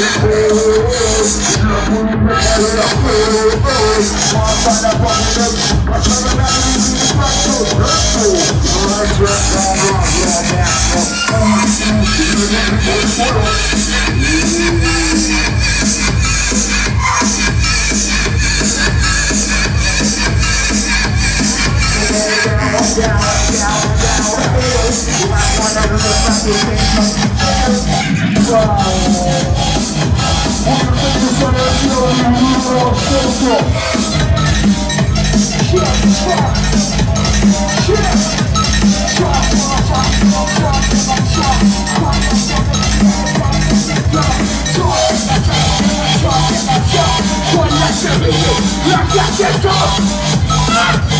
Yeah. Like that, go!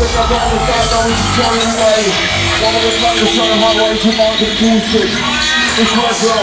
Wasze tańsze miasto i białe Razem na domu starną i chciałem lej Panowie z nami szarowała i tu mam ten tłuszyk Już leżą